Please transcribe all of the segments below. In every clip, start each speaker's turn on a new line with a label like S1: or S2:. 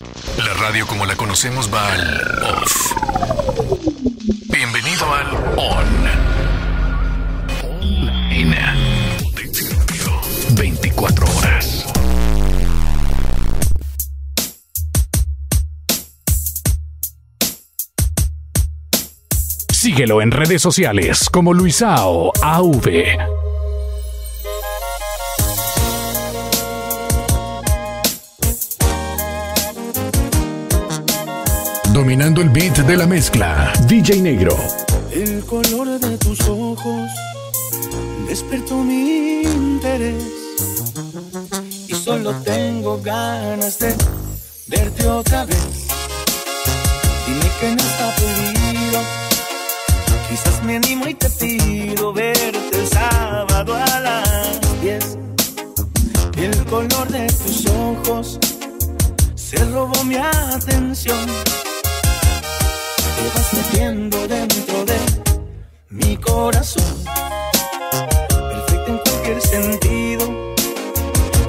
S1: La radio como la conocemos va al off. Bienvenido al on. Online. Potencia Radio. 24 horas. Síguelo en redes sociales como Luisao AV. Dominando el beat de la mezcla, DJ Negro.
S2: El color de tus ojos despertó mi interés y solo tengo ganas de verte otra vez. Dime que no está prohibido, quizás me animo y te pido verte el sábado a las 10. El color de tus ojos se robó mi atención te vas metiendo dentro de mi corazón. Perfecto en cualquier sentido.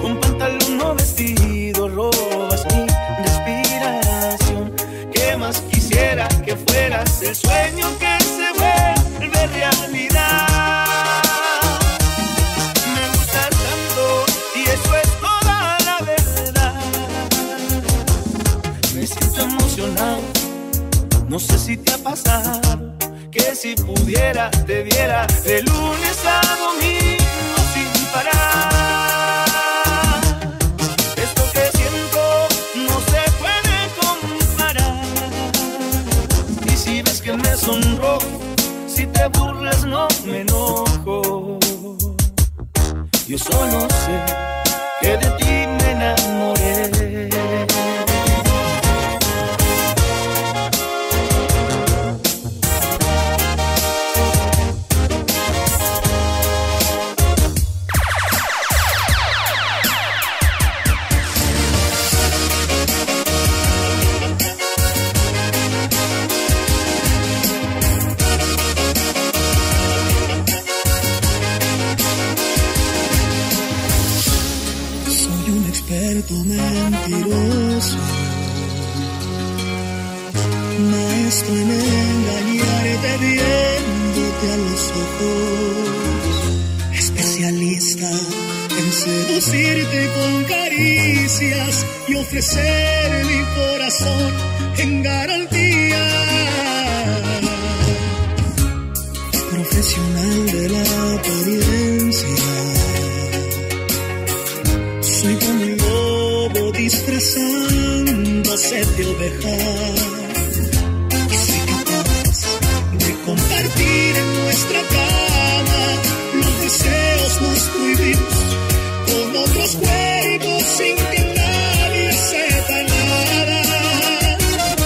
S2: Con pantalón o vestido, robas mi respiración. ¿Qué más quisiera que fueras el sueño que pudiera te viera de lunes a domingo sin parar. Esto que siento no se puede comparar. Y si ves que me sonrojo, si te burlas no me enojo. Yo solo sé que de ti me enamoré.
S3: Experto mentiroso, maestro en engañarte viéndote a los ojos, especialista en seducirte con caricias y ofrecer mi corazón en garantía. Profesional de la apariencia. Lobo disfrazándose de oveja. Y soy capaz de compartir en nuestra cama los deseos más prohibidos con otros cuerpos sin que nadie sepa nada.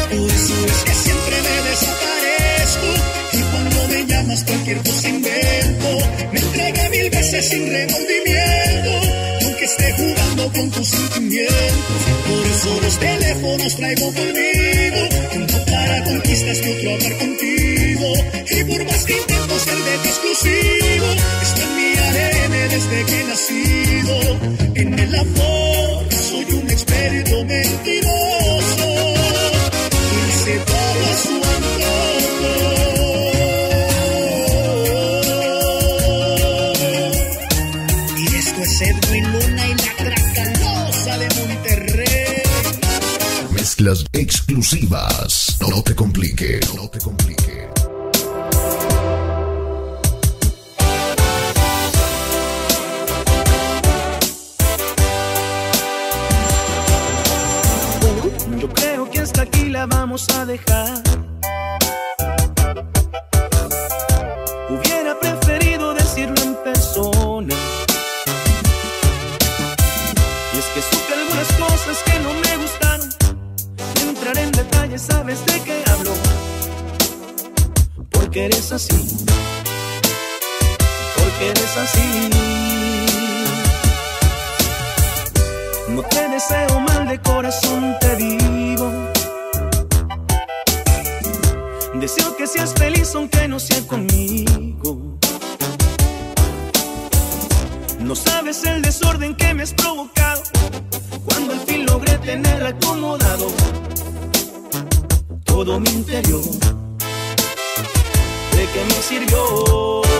S3: Por eso es que siempre me desaparezco y cuando me llamas cualquier cosa invento. Me entregué mil veces sin remordimiento esté jugando con tus sentimientos. Por eso los teléfonos traigo conmigo, no para conquistas que otro hablar contigo. Y por más que intento ser de ti exclusivo, está en mi ADN desde que he nacido. En el amor soy un experto mentiroso.
S1: Mezclas exclusivas. No te complique. No te complique.
S2: Yo creo que hasta aquí la vamos a dejar. Hubiera preferido decirlo en persona. Y es que supe algunas cosas que no me detalles, sabes de qué hablo. Porque eres así. Porque eres así. No te deseo mal de corazón, te digo. Deseo que seas feliz aunque no sea conmigo. No sabes el desorden que me has provocado cuando al fin logré tener acomodado todo mi interior. ¿De qué me sirvió?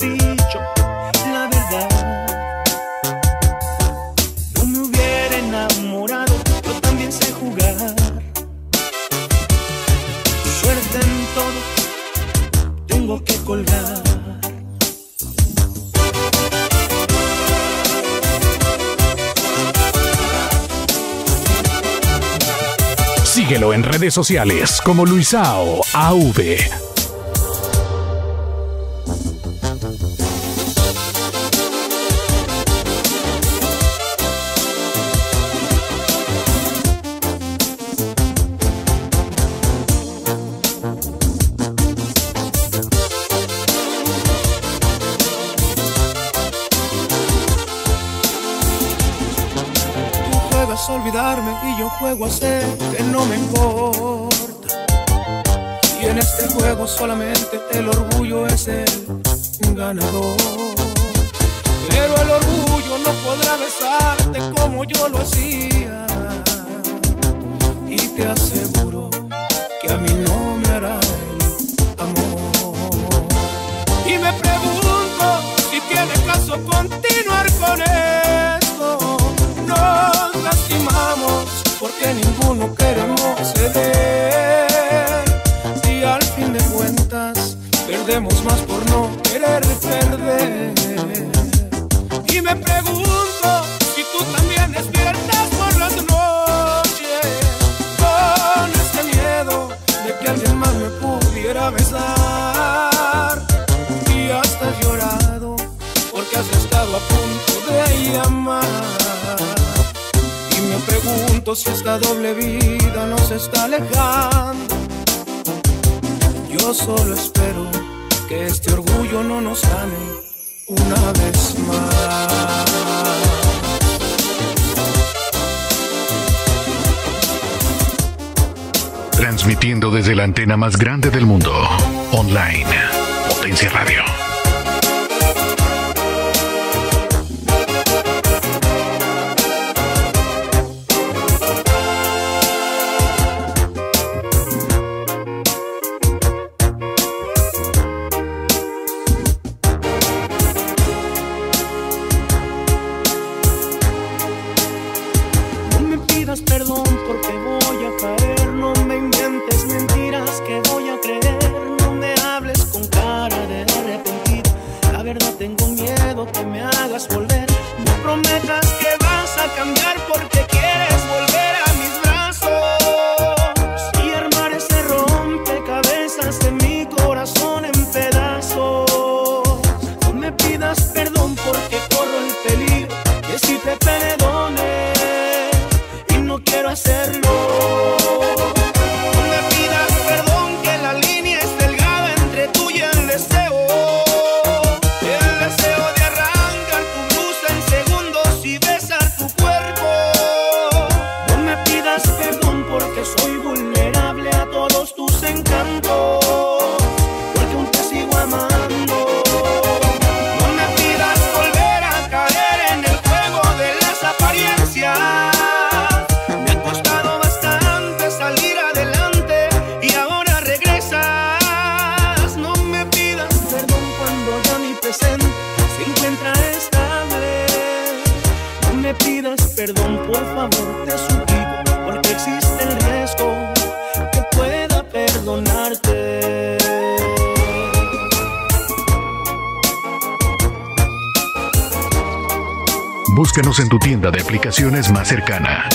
S2: Hubieras dicho la verdad. No me hubiera enamorado, yo también sé jugar. Suerte en todo, tengo que colgar.
S4: Síguelo en redes sociales como Luisao AV.
S2: y yo juego a ser que no me importa. Y en este juego solamente el orgullo es el ganador. Pero el orgullo no podrá besarte como yo lo hacía. Y te aseguro que a mí no me hará el amor. Y me pregunto si tiene caso continuar con esto. Nos lastimamos porque ninguno queremos ceder. Y al fin de cuentas perdemos más por no querer perder. Y me pregunto si tú también despiertas por las noches con este miedo de que alguien más me pudiera besar. Y hasta has llorado porque has estado a punto de llamar. Pregunto si esta doble vida nos está alejando. Yo solo espero que este orgullo no nos gane una vez más.
S4: Transmitiendo desde la antena más grande del mundo. Online. Potencia Radio.
S2: Que me hagas volver. No prometas que vas a cambiar porque perdón, por favor, te suplico, porque existe el riesgo que pueda perdonarte.
S4: Búscanos en tu tienda de aplicaciones más cercana.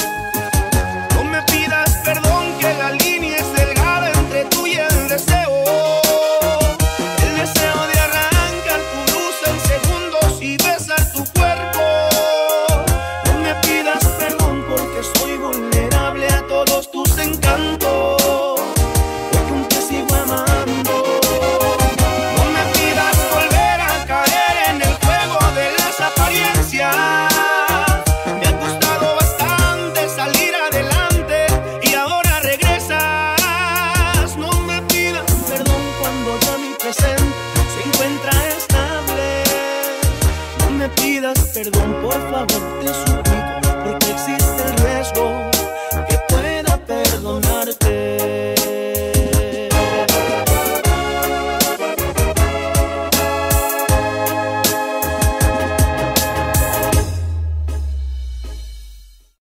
S4: favor, te suplico.